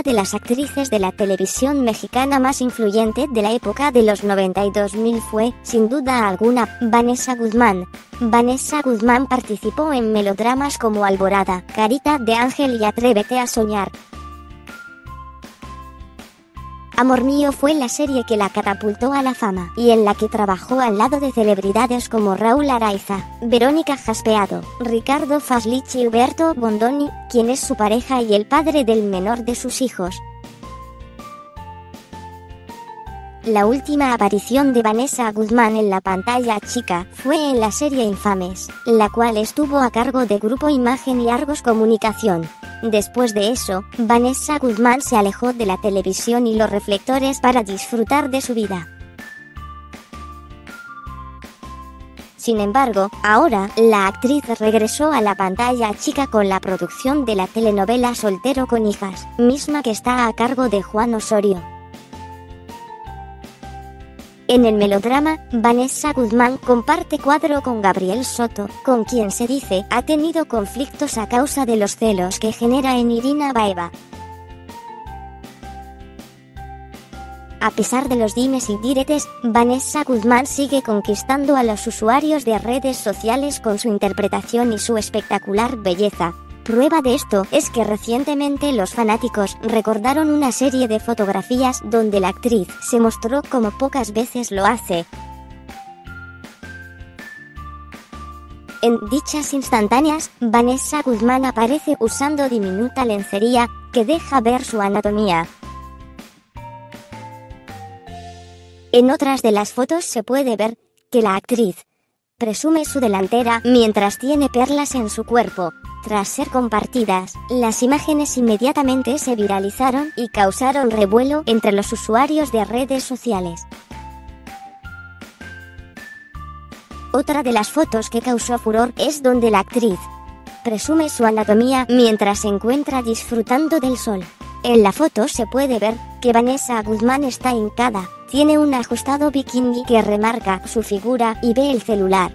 de las actrices de la televisión mexicana más influyente de la época de los 92.000 fue, sin duda alguna, Vanessa Guzmán. Vanessa Guzmán participó en melodramas como Alborada, Carita de Ángel y Atrévete a Soñar. Amor mío fue la serie que la catapultó a la fama y en la que trabajó al lado de celebridades como Raúl Araiza, Verónica Jaspeado, Ricardo Faslich y Huberto Bondoni, quien es su pareja y el padre del menor de sus hijos. La última aparición de Vanessa Guzmán en la pantalla chica fue en la serie Infames, la cual estuvo a cargo de Grupo Imagen y Argos Comunicación. Después de eso, Vanessa Guzmán se alejó de la televisión y los reflectores para disfrutar de su vida. Sin embargo, ahora, la actriz regresó a la pantalla chica con la producción de la telenovela Soltero con hijas, misma que está a cargo de Juan Osorio. En el melodrama, Vanessa Guzmán comparte cuadro con Gabriel Soto, con quien se dice ha tenido conflictos a causa de los celos que genera en Irina Baeva. A pesar de los dimes y diretes, Vanessa Guzmán sigue conquistando a los usuarios de redes sociales con su interpretación y su espectacular belleza. Prueba de esto es que recientemente los fanáticos recordaron una serie de fotografías donde la actriz se mostró como pocas veces lo hace. En dichas instantáneas, Vanessa Guzmán aparece usando diminuta lencería que deja ver su anatomía. En otras de las fotos se puede ver que la actriz presume su delantera mientras tiene perlas en su cuerpo. Tras ser compartidas, las imágenes inmediatamente se viralizaron y causaron revuelo entre los usuarios de redes sociales. Otra de las fotos que causó furor es donde la actriz presume su anatomía mientras se encuentra disfrutando del sol. En la foto se puede ver que Vanessa Guzmán está hincada, tiene un ajustado bikini que remarca su figura y ve el celular.